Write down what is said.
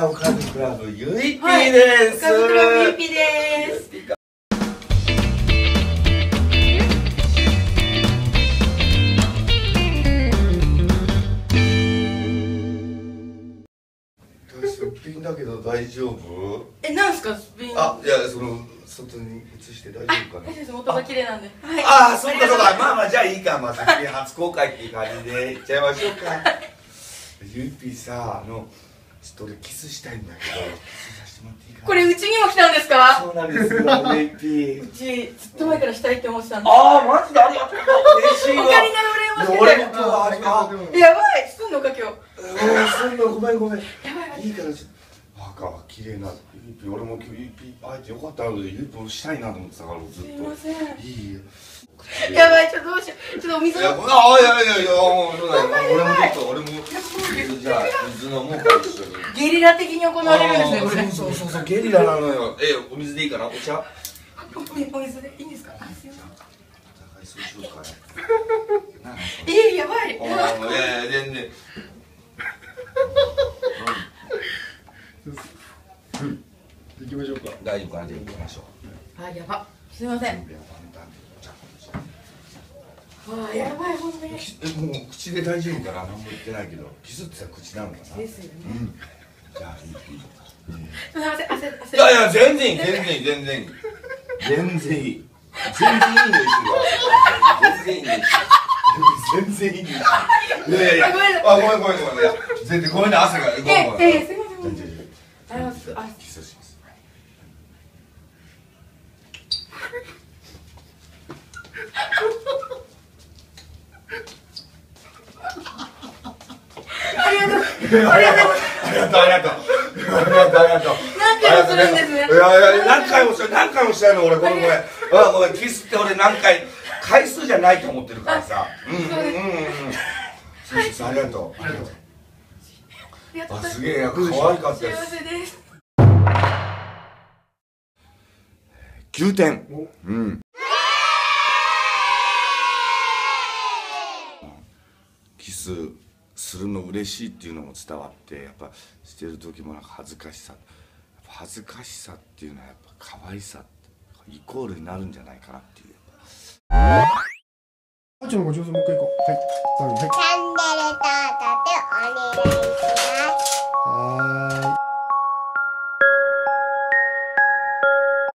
はい、おかずクラブゆいぴーです。おかずクラブゆいぴーです。すっぴんだけど大丈夫？え、なんすか、スピン。あ、いやその外に移して大丈夫かな大丈夫。です。元が綺麗なんで。はい。ああ、そうかそうか。あまあまあじゃあいいか。まあ先に初公開っていう感じでいっちゃいましょうか。ゆいぴーさ、あのちょっと俺キスしたいんだけど。これうちにも来たんですか？そうなんですよ、ゆいぴーう。ちずっと前からしたいって思ってたんで。ああ、マジでありがとう。嬉しいわ。お借りなして俺も今日はありがとう。やばい、すんのか今日。うん、そんなごめんごめん。やばいやばい。いいからちょっと。赤綺麗なゆいぴー俺も今日ゆいぴー会えてよかったのでゆいぴー俺したいなと思ってたからずっと。すいません。いいよ。やばい、ちょっとどうしよう。ちょっとお水いや、を。ああ、いやいやいや、もうそうだよ。俺もちょっと、俺も。じゃあ、水飲もうか、一緒に。ゲリラ的に行われるんですね、これ。そうそうそう、ゲリラなのよ。え、お水でいいかな、お茶。お水でいいんですか？あすいま高い、そうしようかな。せんえー、やばい。ああ、いやいや、全然。行きましょうか大丈夫かな、じゃ、行きましょう。あ、やば。すいません。あ、やばい、本当に。え、もう口で大丈夫かな、何も言ってないけど、キスってさ、口なのかな？ですよね。うん。じゃあ、いい。すみま。いやいや、全然いい、全然いい、全然いい。全然いい。全然いいんですよ。全然いいんですよ。全然いいんですよ。いやいやいや。あごめんごめん、ごめん、ごめん。いや、全然、ごめんね、汗が。ごめん、ごめん。え、え、すみません。本当にじゃあじゃああ、す、あ、キスします。ありがとう。ありがとう。ありがとう、ありがとう。ありがとう、ありがとう。何回もするんですねいやいや、何回もした、何回もしたいの、俺、ごめん、ごめん。あ、ごめん、キスって俺何回、回数じゃないと思ってるからさ。うん、うん、うん、うん。そう、ありがとう。ありがとう。ありがとうあ、ございますげえ、可愛かったで幸す。せです。9点。うん。キスするの嬉しいっていうのも伝わってやっぱしてる時もなんか恥ずかしさ。恥ずかしさっていうのはやっぱ可愛さイコールになるんじゃないかなっていう。あっちのご上手。もう一回行こう。はい。はい。はい